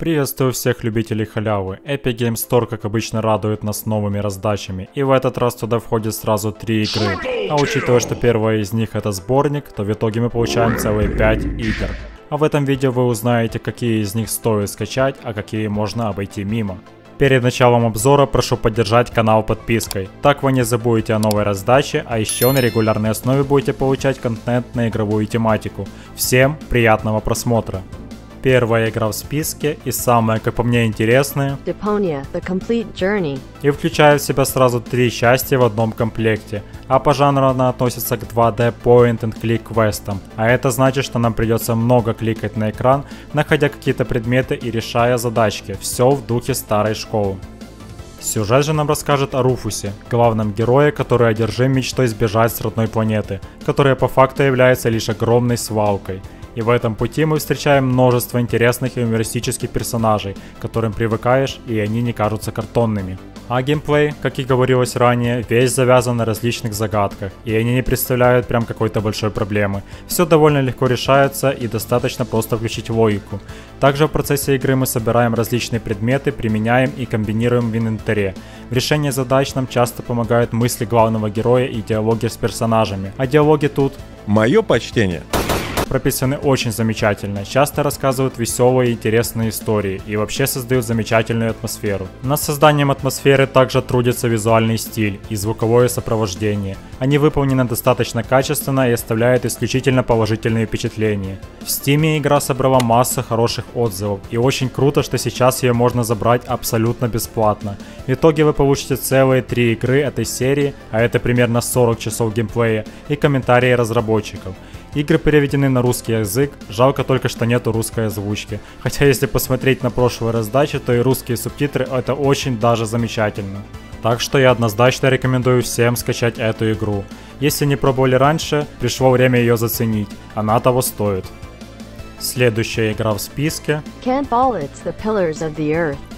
Приветствую всех любителей халявы. Epic Games Store, как обычно, радует нас новыми раздачами. И в этот раз туда входит сразу три игры. А учитывая, что первая из них это сборник, то в итоге мы получаем целые 5 игр. А в этом видео вы узнаете, какие из них стоит скачать, а какие можно обойти мимо. Перед началом обзора прошу поддержать канал подпиской. Так вы не забудете о новой раздаче, а еще на регулярной основе будете получать контент на игровую тематику. Всем приятного просмотра! Первая игра в списке и самая, как по мне, интересная. Deponia, The Complete Journey. И включает в себя сразу три части в одном комплекте. А по жанру она относится к 2D Point and Click квестам. А это значит, что нам придется много кликать на экран, находя какие-то предметы и решая задачки. Все в духе старой школы. Сюжет же нам расскажет о Руфусе, главном герое, который одержим мечтой сбежать с родной планеты, которая по факту является лишь огромной свалкой – и в этом пути мы встречаем множество интересных и юмористических персонажей, к которым привыкаешь, и они не кажутся картонными. А геймплей, как и говорилось ранее, весь завязан на различных загадках, и они не представляют прям какой-то большой проблемы. Все довольно легко решается и достаточно просто включить логику. Также в процессе игры мы собираем различные предметы, применяем и комбинируем в инвентаре. В решении задач нам часто помогают мысли главного героя и диалоги с персонажами. А диалоги тут... Мое почтение прописаны очень замечательно, часто рассказывают веселые и интересные истории и вообще создают замечательную атмосферу. Над созданием атмосферы также трудится визуальный стиль и звуковое сопровождение. Они выполнены достаточно качественно и оставляют исключительно положительные впечатления. В Steam игра собрала массу хороших отзывов и очень круто, что сейчас ее можно забрать абсолютно бесплатно. В итоге вы получите целые три игры этой серии, а это примерно 40 часов геймплея и комментарии разработчиков. Игры переведены на русский язык, жалко только, что нету русской озвучки. Хотя если посмотреть на прошлые раздачи, то и русские субтитры это очень даже замечательно. Так что я однозначно рекомендую всем скачать эту игру. Если не пробовали раньше, пришло время ее заценить, она того стоит. Следующая игра в списке.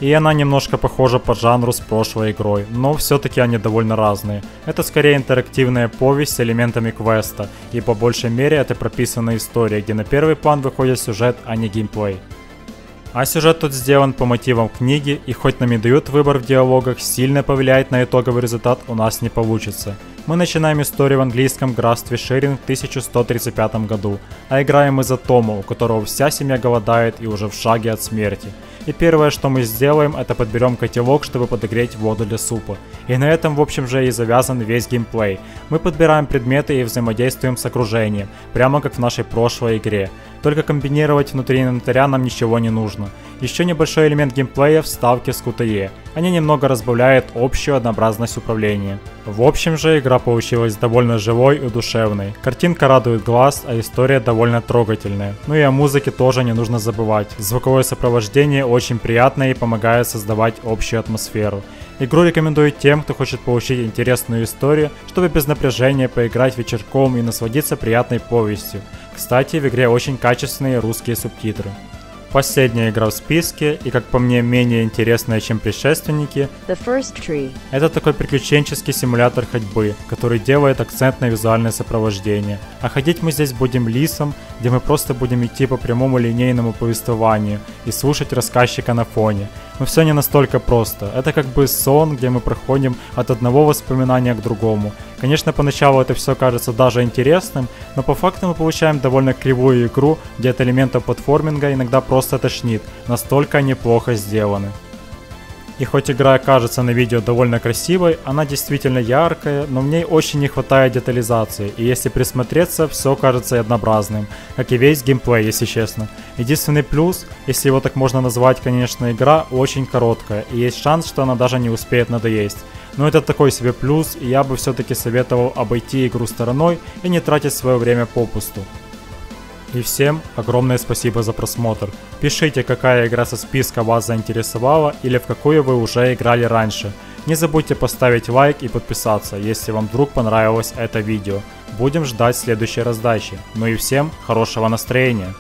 И она немножко похожа по жанру с прошлой игрой, но все-таки они довольно разные. Это скорее интерактивная повесть с элементами квеста, и по большей мере это прописанная история, где на первый план выходит сюжет, а не геймплей. А сюжет тут сделан по мотивам книги, и хоть нам и дают выбор в диалогах, сильно повлиять на итоговый результат у нас не получится. Мы начинаем историю в английском графстве Шеринг в 1135 году, а играем мы за Тома, у которого вся семья голодает и уже в шаге от смерти. И первое, что мы сделаем, это подберем котелок, чтобы подогреть воду для супа. И на этом, в общем же, и завязан весь геймплей. Мы подбираем предметы и взаимодействуем с окружением, прямо как в нашей прошлой игре. Только комбинировать внутри инвентаря нам ничего не нужно. Еще небольшой элемент геймплея вставки с QTE. Они немного разбавляют общую однообразность управления. В общем же, игра получилась довольно живой и душевной. Картинка радует глаз, а история довольно трогательная. Ну и о музыке тоже не нужно забывать. Звуковое сопровождение очень приятное и помогает создавать общую атмосферу. Игру рекомендую тем, кто хочет получить интересную историю, чтобы без напряжения поиграть вечерком и насладиться приятной повестью. Кстати, в игре очень качественные русские субтитры. Последняя игра в списке, и как по мне менее интересная, чем предшественники, The First Tree. это такой приключенческий симулятор ходьбы, который делает акцент на визуальное сопровождение. А ходить мы здесь будем лисом, где мы просто будем идти по прямому линейному повествованию и слушать рассказчика на фоне. Но все не настолько просто. Это как бы сон, где мы проходим от одного воспоминания к другому. Конечно, поначалу это все кажется даже интересным, но по факту мы получаем довольно кривую игру, где от элементов платформинга иногда просто тошнит, настолько они плохо сделаны. И хоть игра кажется на видео довольно красивой, она действительно яркая, но в ней очень не хватает детализации, и если присмотреться, все кажется однообразным, как и весь геймплей, если честно. Единственный плюс, если его так можно назвать, конечно, игра очень короткая, и есть шанс, что она даже не успеет надоесть. Но это такой себе плюс, и я бы все-таки советовал обойти игру стороной и не тратить свое время попусту. И всем огромное спасибо за просмотр. Пишите, какая игра со списка вас заинтересовала или в какую вы уже играли раньше. Не забудьте поставить лайк и подписаться, если вам вдруг понравилось это видео. Будем ждать следующей раздачи. Ну и всем хорошего настроения.